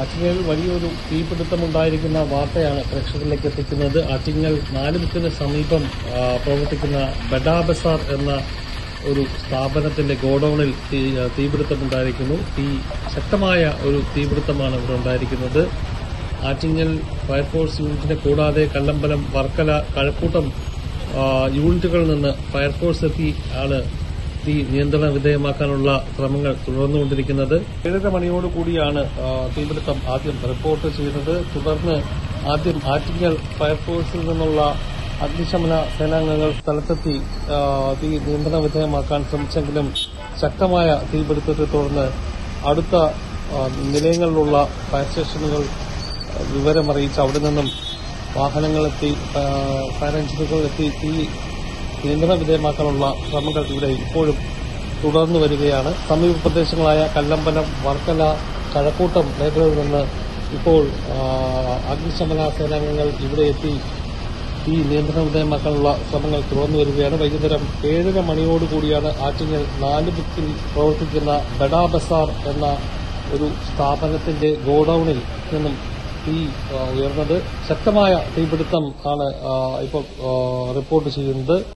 ആറ്റിങ്ങൽ വലിയൊരു തീപിടുത്തമുണ്ടായിരിക്കുന്ന വാർത്തയാണ് പ്രേക്ഷകരിലേക്ക് എത്തിക്കുന്നത്. ആറ്റിങ്ങൽ നാലുമുക്കിന് സമീപം പ്രവർത്തിക്കുന്ന ബഡാ ബസാർ എന്ന ഒരു സ്ഥാപനത്തിന്റെ ഗോഡൌണിൽ തീപിടുത്തമുണ്ടായിരിക്കുന്നു. തീ ശക്തമായ ഒരു തീപിടുത്തമാണ് ഇവിടെ ഉണ്ടായിരിക്കുന്നത്. ആറ്റിങ്ങൽ ഫയർഫോഴ്സ് യൂണിറ്റിനെ കൂടാതെ കല്ലമ്പലം വർക്കല കഴക്കൂട്ടം യൂണിറ്റുകളിൽ നിന്ന് ഫയർഫോഴ്സ് എത്തി ആണ് തീ നിയന്ത്രണ വിധേയമാക്കാനുള്ള ശ്രമങ്ങൾ തുടർന്നുകൊണ്ടിരിക്കുന്നത്. ഏഴര മണിയോടുകൂടിയാണ് തീപിടുത്തം ആദ്യം റിപ്പോർട്ട് ചെയ്തത്. തുടർന്ന് ആദ്യം ആറ്റിങ്ങൽ ഫയർഫോഴ്സിൽ നിന്നുള്ള അഗ്നിശമന സേനാംഗങ്ങൾ സ്ഥലത്തെത്തി തീ നിയന്ത്രണ വിധേയമാക്കാൻ ശ്രമിച്ചെങ്കിലും ശക്തമായ തീപിടുത്തത്തെ തുടർന്ന് അടുത്ത നിലയങ്ങളിലുള്ള ഫയർ സ്റ്റേഷനുകൾ വിവരമറിയിച്ച് അവിടെ നിന്നും വാഹനങ്ങളെത്തി ഫയർ ഫയർ എഞ്ചിനുകളെത്തി തീ നിയന്ത്രണ വിധേയമാക്കാനുള്ള ശ്രമങ്ങൾ ഇവിടെ ഇപ്പോഴും തുടർന്നു വരികയാണ്. സമീപ പ്രദേശങ്ങളായ കല്ലമ്പലം വർക്കല കഴക്കൂട്ടം മേഖലകളിൽ നിന്ന് ഇപ്പോൾ അഗ്നിശമന സേനാംഗങ്ങൾ ഇവിടെ എത്തി. ഈ നിയന്ത്രണ വിധേയമാക്കാനുള്ള ശ്രമങ്ങൾ തുടർന്നു വരികയാണ്. വൈകുന്നേരം ഏഴര മണിയോടുകൂടിയാണ് ആറ്റിങ്ങൽ നാല് ബുക്കിൽ പ്രവർത്തിക്കുന്ന ബഡാ ബസാർ എന്ന ഒരു സ്ഥാപനത്തിന്റെ ഗോഡൌണിൽ നിന്നും തീ ഉയർന്നത്. ശക്തമായ തീപിടുത്തം ആണ് ഇപ്പോൾ റിപ്പോർട്ട് ചെയ്യുന്നത്.